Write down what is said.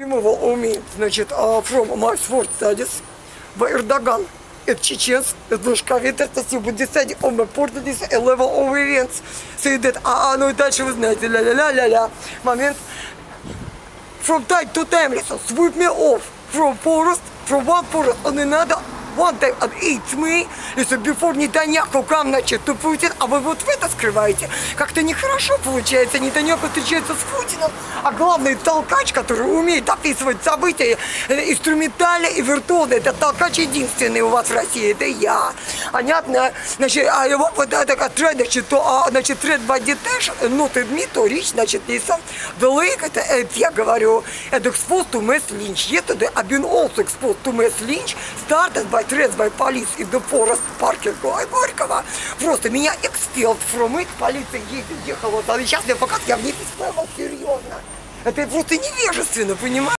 Removal умеет, значит, uh, from my sport studies by Erdogan. Это чеченц, это Лужковит, это would decide on the Portuguese a level of events. So that, а, ну и дальше вы знаете, ля-ля-ля-ля-ля. Момент. From time to time, listen, sweep me off from forest, from one forest on another, time and eat me, если before Нетаньяху come, значит, to Путин, а вы вот в это скрываете. Как-то нехорошо получается, Нетаньяху встречается с Путиным, а главный толкач, который умеет описывать события э, инструментально и виртуозно, это толкач единственный у вас в России, это я. Понятно? Значит, а его вот это как тред, значит, то, а, значит, тред бадитеш, not admit, то речь, значит, лиса, lake, это, это я говорю, это exposed to mass lynch, yesterday I've been also exposed to mass lynch, started by threats by police in the forest parking Горького. Просто меня expelled from it, полиция ездит, ехала, сейчас я пока я в исправил, серьезно. Это просто невежественно, понимаешь?